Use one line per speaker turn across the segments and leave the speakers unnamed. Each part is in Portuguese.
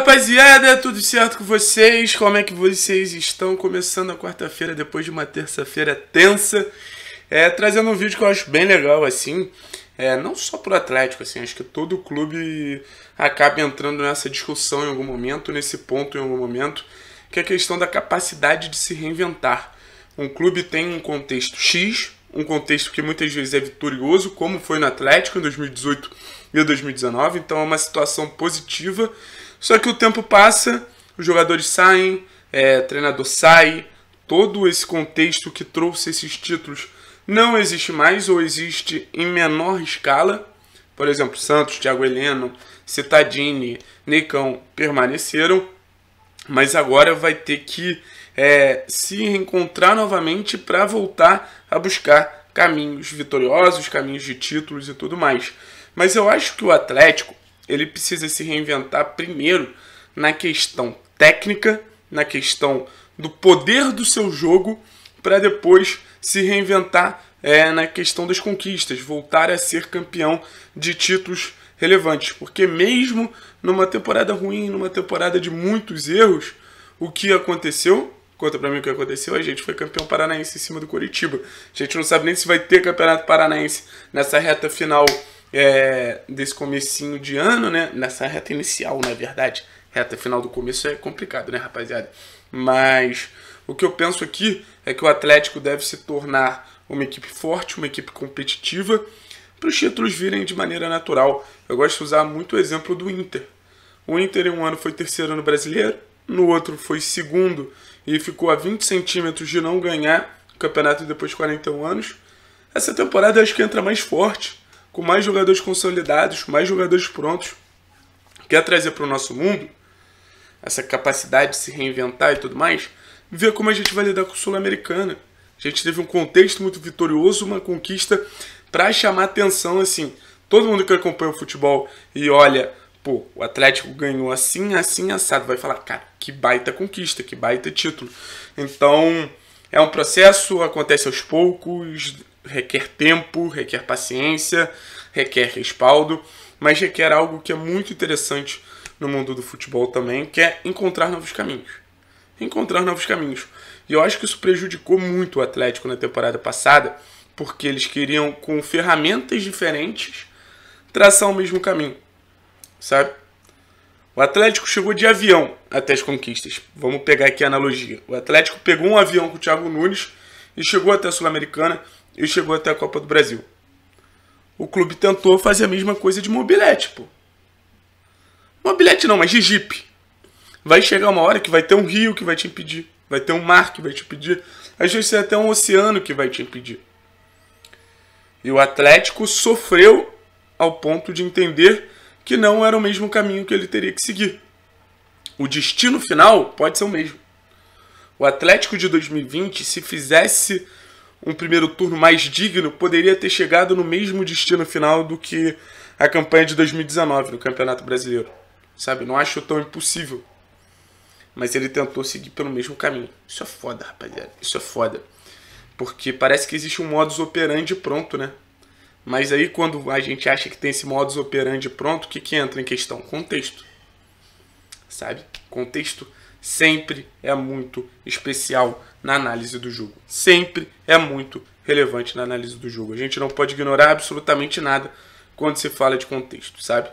rapaziada, tudo certo com vocês? Como é que vocês estão? Começando a quarta-feira depois de uma terça-feira tensa, é, trazendo um vídeo que eu acho bem legal, assim, é, não só pro Atlético, assim, acho que todo clube acaba entrando nessa discussão em algum momento, nesse ponto em algum momento, que é a questão da capacidade de se reinventar. Um clube tem um contexto X, um contexto que muitas vezes é vitorioso, como foi no Atlético em 2018 e 2019, então é uma situação positiva só que o tempo passa, os jogadores saem, é, treinador sai, todo esse contexto que trouxe esses títulos não existe mais ou existe em menor escala. Por exemplo, Santos, Thiago Heleno, Citadini, Neicão permaneceram, mas agora vai ter que é, se reencontrar novamente para voltar a buscar caminhos vitoriosos, caminhos de títulos e tudo mais. Mas eu acho que o Atlético ele precisa se reinventar primeiro na questão técnica, na questão do poder do seu jogo, para depois se reinventar é, na questão das conquistas, voltar a ser campeão de títulos relevantes. Porque mesmo numa temporada ruim, numa temporada de muitos erros, o que aconteceu? Conta pra mim o que aconteceu. A gente foi campeão paranaense em cima do Coritiba. A gente não sabe nem se vai ter campeonato paranaense nessa reta final é, desse comecinho de ano, né? Nessa reta inicial, na verdade. Reta final do começo é complicado, né, rapaziada? Mas o que eu penso aqui é que o Atlético deve se tornar uma equipe forte, uma equipe competitiva, para os títulos virem de maneira natural. Eu gosto de usar muito o exemplo do Inter. O Inter em um ano foi terceiro no brasileiro, no outro foi segundo e ficou a 20 centímetros de não ganhar o campeonato depois de 41 anos. Essa temporada acho que entra mais forte com mais jogadores consolidados, mais jogadores prontos, quer trazer para o nosso mundo essa capacidade de se reinventar e tudo mais, ver como a gente vai lidar com o Sul-Americana. A gente teve um contexto muito vitorioso, uma conquista para chamar atenção, assim. Todo mundo que acompanha o futebol e olha, pô, o Atlético ganhou assim, assim, assado, vai falar, cara, que baita conquista, que baita título. Então, é um processo, acontece aos poucos, requer tempo, requer paciência, requer respaldo, mas requer algo que é muito interessante no mundo do futebol também, que é encontrar novos caminhos. Encontrar novos caminhos. E eu acho que isso prejudicou muito o Atlético na temporada passada, porque eles queriam, com ferramentas diferentes, traçar o mesmo caminho. Sabe? O Atlético chegou de avião até as conquistas. Vamos pegar aqui a analogia. O Atlético pegou um avião com o Thiago Nunes e chegou até a Sul-Americana e chegou até a Copa do Brasil. O clube tentou fazer a mesma coisa de mobilete, pô. Mobilete não, mas de Jeep. Vai chegar uma hora que vai ter um rio que vai te impedir. Vai ter um mar que vai te impedir. Às vezes tem até um oceano que vai te impedir. E o Atlético sofreu ao ponto de entender que não era o mesmo caminho que ele teria que seguir. O destino final pode ser o mesmo. O Atlético de 2020, se fizesse um primeiro turno mais digno, poderia ter chegado no mesmo destino final do que a campanha de 2019 no Campeonato Brasileiro. Sabe? Não acho tão impossível. Mas ele tentou seguir pelo mesmo caminho. Isso é foda, rapaziada. Isso é foda. Porque parece que existe um modus operandi pronto, né? Mas aí quando a gente acha que tem esse modus operandi pronto, o que, que entra em questão? Contexto. Sabe? Contexto sempre é muito especial na análise do jogo. Sempre é muito relevante na análise do jogo. A gente não pode ignorar absolutamente nada quando se fala de contexto, sabe?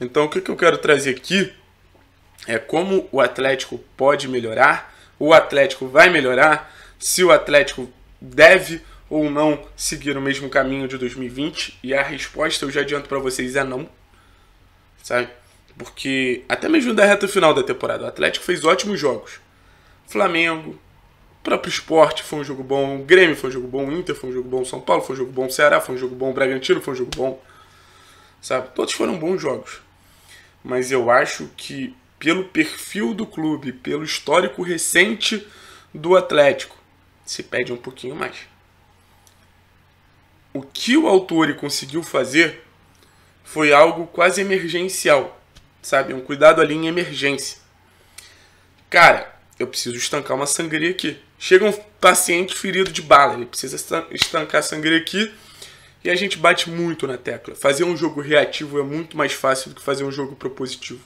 Então o que, eu quero trazer aqui é como o Atlético pode melhorar, o Atlético vai melhorar, se o Atlético deve ou não seguir o mesmo caminho de 2020, e a resposta eu já adianto para vocês é não, sabe? Porque até mesmo da reta final da temporada, o Atlético fez ótimos jogos. Flamengo, próprio esporte foi um jogo bom, Grêmio foi um jogo bom, Inter foi um jogo bom, São Paulo foi um jogo bom, Ceará foi um jogo bom, Bragantino foi um jogo bom. Sabe? Todos foram bons jogos. Mas eu acho que pelo perfil do clube, pelo histórico recente do Atlético, se pede um pouquinho mais. O que o autor conseguiu fazer foi algo quase emergencial sabe? Um cuidado ali em emergência. Cara, eu preciso estancar uma sangria aqui. Chega um paciente ferido de bala, ele precisa estancar a sangria aqui e a gente bate muito na tecla. Fazer um jogo reativo é muito mais fácil do que fazer um jogo propositivo.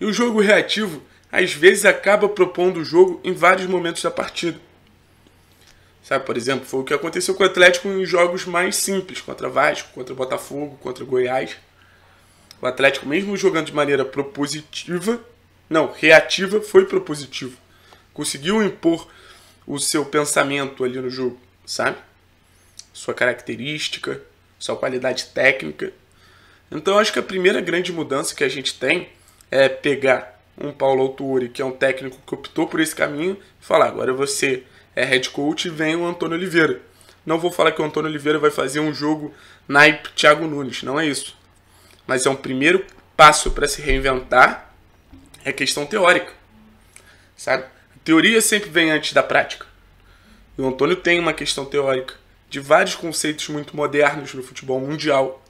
E o jogo reativo, às vezes, acaba propondo o jogo em vários momentos da partida. Sabe, por exemplo, foi o que aconteceu com o Atlético em jogos mais simples, contra Vasco, contra Botafogo, contra Goiás. O Atlético, mesmo jogando de maneira propositiva, não, reativa, foi propositivo. Conseguiu impor o seu pensamento ali no jogo, sabe? Sua característica, sua qualidade técnica. Então acho que a primeira grande mudança que a gente tem é pegar um Paulo Autuori, que é um técnico que optou por esse caminho, e falar: agora você é head coach e vem o Antônio Oliveira. Não vou falar que o Antônio Oliveira vai fazer um jogo naipe Thiago Nunes, não é isso. Mas é um primeiro passo para se reinventar, é questão teórica. Sabe? A teoria sempre vem antes da prática. E o Antônio tem uma questão teórica de vários conceitos muito modernos no futebol mundial.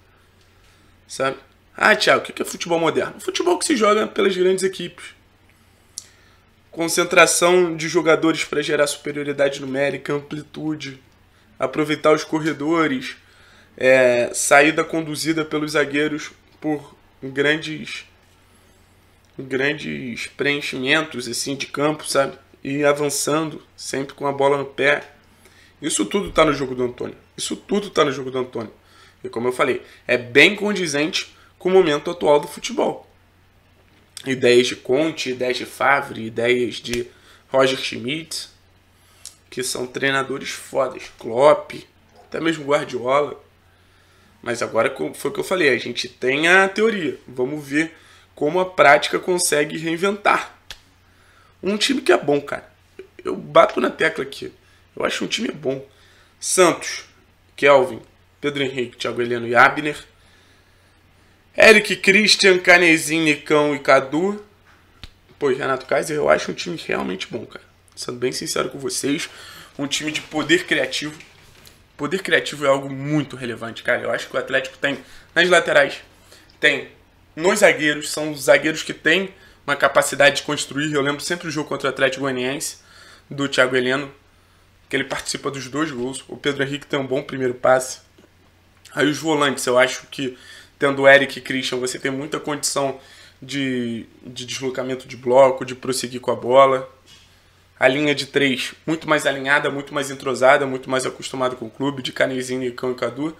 Sabe? Ah, Thiago, o que é futebol moderno? Futebol que se joga pelas grandes equipes. Concentração de jogadores para gerar superioridade numérica, amplitude, aproveitar os corredores, é, saída conduzida pelos zagueiros por grandes grandes preenchimentos assim de campo, sabe? E avançando sempre com a bola no pé. Isso tudo está no jogo do Antônio. Isso tudo está no jogo do Antônio. E como eu falei, é bem condizente com o momento atual do futebol. Ideias de Conte, ideias de Favre, ideias de Roger Schmidt, que são treinadores fodas. Klopp, até mesmo Guardiola. Mas agora foi o que eu falei, a gente tem a teoria. Vamos ver como a prática consegue reinventar. Um time que é bom, cara. Eu bato na tecla aqui. Eu acho um time bom. Santos, Kelvin, Pedro Henrique, Thiago Heleno e Abner. Eric, Christian, Canezinho, Nicão e Cadu. Pô, Renato Kaiser, eu acho um time realmente bom, cara. Sendo bem sincero com vocês, um time de poder criativo. Poder criativo é algo muito relevante, cara. Eu acho que o Atlético tem nas laterais, tem nos zagueiros, são os zagueiros que têm uma capacidade de construir. Eu lembro sempre do jogo contra o Atlético Goianiense, do Thiago Heleno, que ele participa dos dois gols. O Pedro Henrique tem um bom primeiro passe. Aí os volantes, eu acho que tendo Eric e Christian, você tem muita condição de, de deslocamento de bloco, de prosseguir com a bola. A linha de três, muito mais alinhada, muito mais entrosada, muito mais acostumada com o clube, de Canezinho, Cão e Cadu.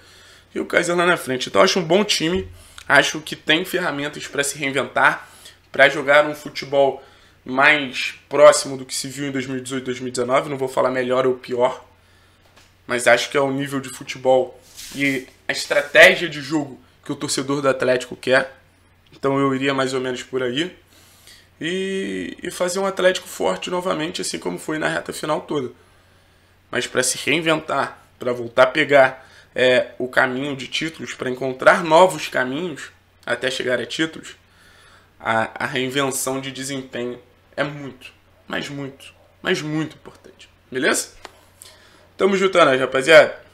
E o Kaiser lá na frente. Então acho um bom time. Acho que tem ferramentas para se reinventar, para jogar um futebol mais próximo do que se viu em 2018 2019. Não vou falar melhor ou pior, mas acho que é o nível de futebol e a estratégia de jogo que o torcedor do Atlético quer. Então eu iria mais ou menos por aí. E, e fazer um Atlético forte novamente, assim como foi na reta final toda. Mas para se reinventar, para voltar a pegar é, o caminho de títulos, para encontrar novos caminhos até chegar a títulos, a, a reinvenção de desempenho é muito, mas muito, mas muito importante. Beleza? Tamo juntando, rapaziada.